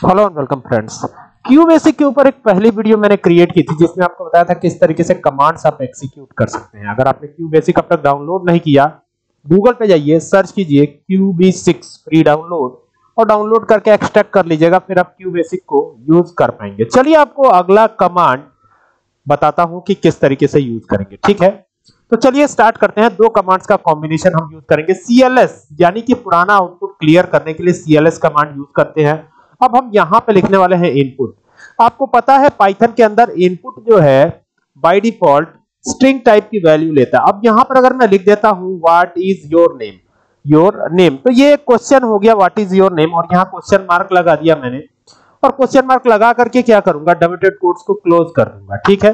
Hello and welcome friends QBasic के ऊपर एक पहली वीडियो मैंने क्रिएट की थी, जिसमें आपको बताया था किस तरीके से कमांड्स आप एग्जीक्यूट कर सकते हैं। अगर आपने क्यू बेसिक अब तक डाउनलोड नहीं किया गूगल पे जाइए सर्च कीजिए Q B six free download और डाउनलोड करके एक्सट्रैक्ट कर लीजिएगा, फिर आप क्यू बेसिक को यूज़ कर पाएँगे। चलिए आपको अगला कमांड बताता हूँ कि किस तरीके से यूज़ करेंगे, ठीक है? तो चलिए स्टार्ट करते हैं। दो कमांड्स का कॉम्बिनेशन हम यूज़ करेंगे। सीएलएस यानी कि पुराना आउटपुट क्लियर करने के लिए सीएलएस कमांड यूज़ करते हैं। अब हम यहाँ पे लिखने वाले हैं इनपुट आपको पता है पाइथन के अंदर इनपुट जो है बाय डिफ़ॉल्ट स्ट्रिंग टाइप की वैल्यू लेता है। अब यहाँ पर अगर मैं लिख देता हूँ what is your name your name तो ये क्वेश्चन हो गया व्हाट इज़ योर नेम और यहाँ क्वेश्चन मार्क लगा दिया मैंने। और क्वेश्चन मार्क लगा करके क्या करूँगा? डबल कोट्स को क्लोज कर दूँगा, ठीक है?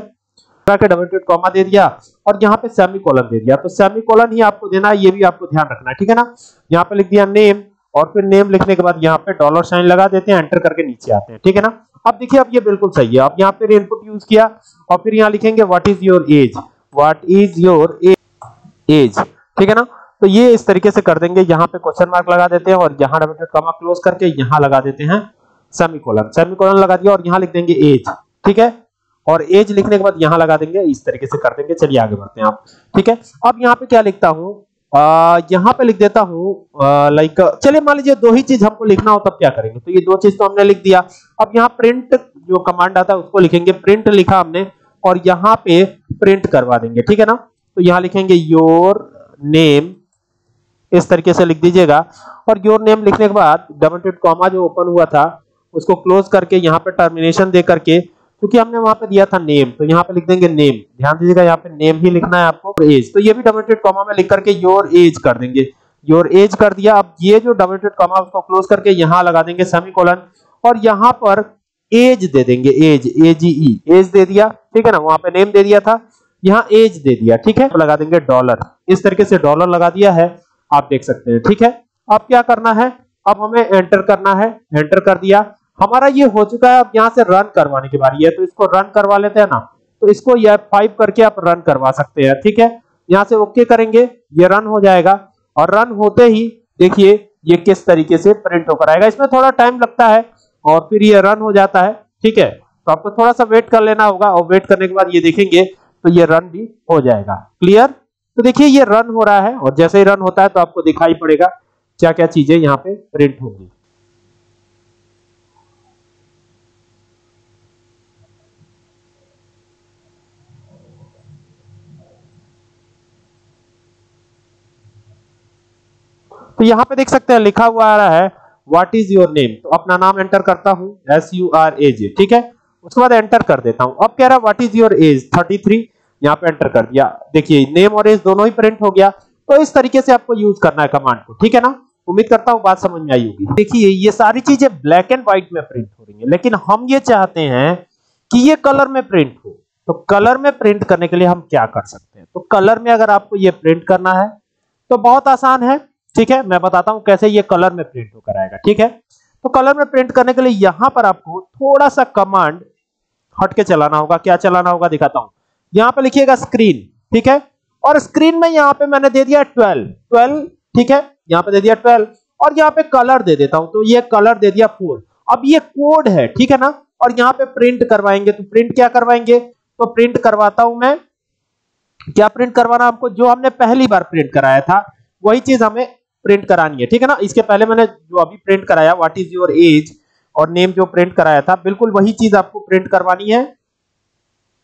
के डबल कॉमा दे दिया और यहाँ पे सेमी कॉलन दे दिया। तो सेमी कॉलन ही आपको देना है, ये भी आपको ध्यान रखना है, ठीक है ना? यहाँ पे लिख दिया नेम और फिर नेम लिखने के बाद यहाँ पे डॉलर साइन लगा देते हैं एंटर करके नीचे आते हैं, ठीक है ना? अब देखिए, अब ये बिल्कुल सही है। अब यहाँ पे इनपुट यूज़ किया और फिर यहाँ लिखेंगे what is your age what is your age ठीक है ना? तो ये इस तरीके से कर देंगे। यहाँ पे क्वेश्चन मार्क लगा देते हैं और यहाँ डबल कॉमा क्लोज करके यहाँ लगा देते हैं सेमीकोलन सेमीकोलन लगा दिया और यहाँ लिख देंगे एज ठीक है? और एज लिखने के बाद यहाँ लगा देंगे, इस तरीके से कर देंगे। चलिए आगे बढ़ते हैं आप। ठीक है? अब यहाँ पे क्या लिखता हूँ? यहाँ पे लिख देता हूँ लाइक चलिए मान लीजिए दो ही चीज़ हमको लिखना हो, तब क्या करेंगे? तो ये दो चीज़ तो हमने लिख दिया। अब यहाँ प्रिंट जो कमांड आता है, उसको लिखेंगे। प्रिंट लिखा हमने, और यहाँ पे प्रिंट करवा देंगे, ठीक है ना? तो यहाँ लिखेंगे योर नेम इस तरीके से लिख दीजिएगा। और योर नेम लिखने के बाद डबल कॉमा जो ओपन हुआ था, उसको क्लोज करके यहाँ पे टर्मिनेशन दे करके क्योंकि हमने वहाँ पे दिया था नेम तो यहाँ पे लिख देंगे नेम ध्यान दीजिएगा, यहाँ पे नेम ही लिखना है आपको एज तो ये भी डबल टेट कॉमा में लिख करके योर एज कर देंगे। योर एज कर दिया। अब ये जो डबल टेट कॉमा उसको क्लोज करके यहाँ लगा देंगे सेमीकोलन और यहाँ पर एज दे देंगे एज एजीई एज दे दिया, ठीक है ना? वहाँ पे नेम दे दिया था। यहाँ एज दे दिया, ठीक है? तो लगा देंगे डॉलर इस तरीके से डॉलर लगा दिया है, आप देख सकते हैं, ठीक है? अब क्या करना है? अब हमें एंटर करना है। एंटर कर दिया। हमारा ये हो चुका है अब यहाँ से रन करवाने की बारी है तो इसको रन करवा लेते हैं ना। तो इसको ये फाइव करके आप रन करवा सकते हैं, ठीक है? यहाँ से ओके करेंगे, ये रन हो जाएगा। और रन होते ही, देखिए, ये किस तरीके से प्रिंट होकर आएगा। इसमें थोड़ा टाइम लगता है और फिर ये रन हो जाता है, ठीक है? तो आपको थोड़ा सा वेट कर लेना होगा और वेट करने के बाद ये देखेंगे तो ये रन भी हो जाएगा। क्लियर तो देखिए, ये रन हो रहा है और जैसे ही रन होता है तो आपको दिखाई पड़ेगा क्या क्या चीज़ें यहाँ पे प्रिंट होंगी। तो यहाँ पे देख सकते हैं, लिखा हुआ आ रहा है व्हाट इज़ योर नेम तो अपना नाम एंटर करता हूँ S U R A J ठीक है? उसके बाद एंटर कर देता हूँ। अब कह रहा है व्हाट इज़ योर एज 33 यहाँ पे एंटर कर दिया। देखिए नेम और एज दोनों ही प्रिंट हो गया। तो इस तरीके से आपको यूज़ करना है कमांड को, ठीक है ना? उम्मीद करता हूँ बात समझ में आई होगी। देखिए, ये सारी चीज़ें ब्लैक एंड व्हाइट में प्रिंट हो रही है, लेकिन हम ये चाहते हैं कि ये कलर में प्रिंट हो। तो कलर में प्रिंट करने के लिए हम क्या कर सकते हैं? तो कलर में अगर आपको ये प्रिंट करना है तो बहुत आसान है। ठीक है? मैं बताता हूँ कैसे ये कलर में प्रिंट होकर आएगा, ठीक है? तो कलर में प्रिंट करने के लिए यहाँ पर आपको थोड़ा सा कमांड हटके चलाना होगा। क्या चलाना होगा दिखाता हूँ। यहाँ पे लिखिएगा स्क्रीन ठीक है? और स्क्रीन में यहाँ पे मैंने दे दिया 12 12 ठीक है? यहाँ पे दे दिया 12 और यहाँ पे कलर दे देता हूँ। तो ये कलर दे दिया 4 अब ये कोड है, ठीक है ना? और यहाँ पे प्रिंट करवाएँगे तो प्रिंट क्या करवाएँगे? तो प्रिंट करवाता हूँ मैं। क्या प्रिंट करवाना? आपको जो हमने पहली बार प्रिंट कराया था, वही चीज़ हमें प्रिंट करानी है, ठीक है ना? इसके पहले मैंने जो अभी प्रिंट कराया व्हाट इज़ योर एज और नेम जो प्रिंट कराया था, बिल्कुल वही चीज़ आपको प्रिंट करवानी है।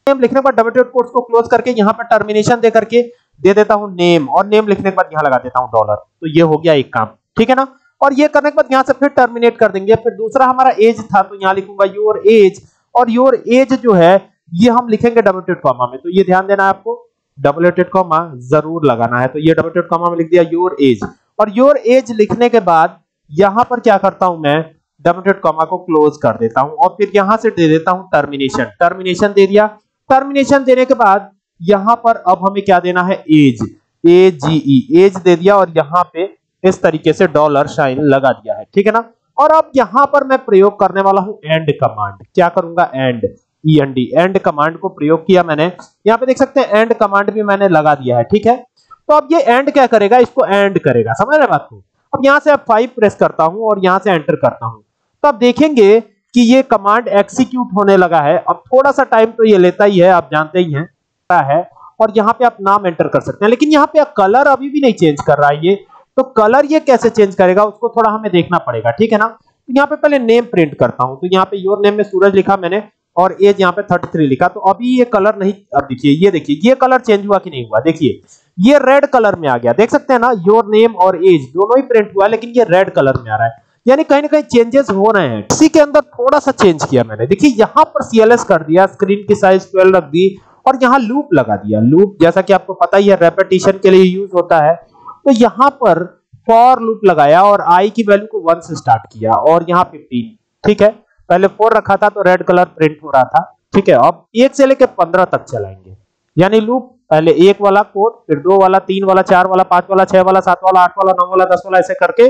नेम लिखने बाद डबल डॉट कोट्स को क्लोज करके यहाँ पर टर्मिनेशन दे करके दे देता हूँ नेम और नेम लिखने के बाद यहाँ लगा देता हूँ डॉलर तो ये हो गया एक काम, ठीक है ना? और ये करने के बाद यहाँ से फिर टर्मिनेट कर देंगे। फिर दूसरा हमारा एज था तो यहाँ लिखूँगा योर एज और योर एज जो है, ये हम लिखेंगे डबल कॉमा में। तो ये ध्यान देना है आपको डबल डॉट कॉमा ज़रूर लगाना है। तो ये डबल कॉमा में लिख दिया योर एज और योर एज लिखने के बाद, यहाँ पर क्या करता हूँ मैं? डबल डॉट कॉमा को क्लोज कर देता हूँ और फिर यहाँ से दे देता हूँ टर्मिनेशन टर्मिनेशन दे दिया। टर्मिनेशन देने के बाद, यहाँ पर अब हमें क्या देना है? As a ji E as they दिया और यहाँ पे इस तरीके से डॉलर साइन लगा दिया है। ठीक है ना? और अब यहाँ पर मैं प्रयोग करने वाला हूँ एंड कमांड क्या करूँगा? एंड ई एंड कमांड को प्रयोग किया मैंने। यहाँ पे देख सकते हैं एंड कमांड भी मैंने लगा दिया है। ठीक है? तो अब ये एंड क्या करेगा? इसको एंड करेगा। समझ रहे बात को? अब यहाँ से अब फाइव प्रेस करता हूँ और यहाँ से एंटर करता हूँ। तो आप देखेंगे कि ये कमांड एक्सिक्यूट होने लगा है। अब थोड़ा सा टाइम तो ये लेता ही है, आप जानते ही हैं। है। और यहाँ पे आप नाम एंटर कर सकते हैं। लेकिन यहाँ पे कलर अभी भी नहीं चेंज कर रहा है ये। तो कलर ये कैसे चेंज करेगा? उसको थोड़ा हमें देखना पड़ेगा। ठीक है ना? तो यहाँ पे पहले नेम प्रिंट करता हूँ। तो यहाँ पे योर नेम में सूरज लिखा मैंने और एज यहाँ पे 33 लिखा। तो अभी ये कलर नहीं, अब देखिए, ये देखिए, ये कलर चेंज हुआ कि नहीं हुआ? देखिए ये रेड कलर में आ गया। देख सकते हैं ना योर नेम और एज दोनों ही प्रिंट हुआ है लेकिन ये रेड कलर में आ रहा है। यानी कहीं ना कहीं चेंजेस हो रहे हैं। इसी के अंदर थोड़ा सा चेंज किया मैंने। देखिए, यहाँ पर सीएलएस कर दिया स्क्रीन की साइज़ 12 रख दी, और यहाँ लूप लगा दिया। लूप जैसा कि आपको पता ही है रेपिटेशन के लिए यूज़ होता है। तो यहाँ पर फॉर लूप लगाया और आई की वैल्यू को वन से स्टार्ट किया, और यहाँ 15 ठीक है? पहले फोर रखा था तो रेड कलर प्रिंट हो रहा था। ठीक है? अब एक से लेकर 15 तक चलाएँगे। यानी लूप पहले एक वाला कोड, फिर दो वाला, तीन वाला, चार वाला, पाँच वाला, छह वाला, सात वाला, आठ वाला, नौ वाला, दस वाला, ऐसे करके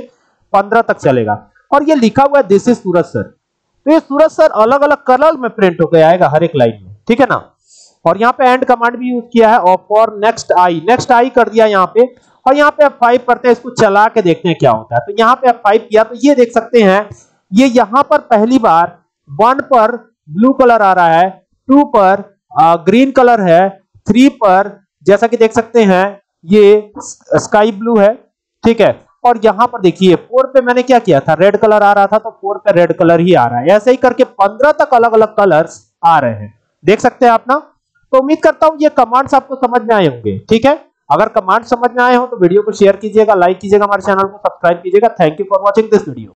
पंद्रह तक चलेगा। और ये लिखा हुआ है दिस इज़ सूरज सर तो ये सूरज सर अलग अलग कलर में प्रिंट होकर आएगा हर एक लाइन में, ठीक है ना? और यहाँ पे एंड कमांड भी यूज़ किया है, और for next I next I कर दिया यहाँ पे। और यहाँ पे F5 करते हैं, इसको चला के देखते हैं क्या होता है। तो यहाँ पे F5 किया तो ये देख सकते हैं, ये यहाँ पर पहली बार वन पर ब्लू कलर आ रहा है टू पर ग्रीन कलर है थ्री पर, जैसा कि देख सकते हैं, ये स्काई ब्लू है, ठीक है? और यहाँ पर देखिए फोर पे मैंने क्या किया था? रेड कलर आ रहा था तो फोर पे रेड कलर ही आ रहा है। ऐसे ही करके पंद्रह तक अलग अलग कलर्स आ रहे हैं। देख सकते हैं आप ना? तो उम्मीद करता हूँ ये कमांड्स आपको समझ में आए होंगे, ठीक है? अगर कमांड समझ में आए हो तो वीडियो को शेयर कीजिएगा लाइक कीजिएगा हमारे चैनल को सब्सक्राइब कीजिएगा। Thank you for watching this video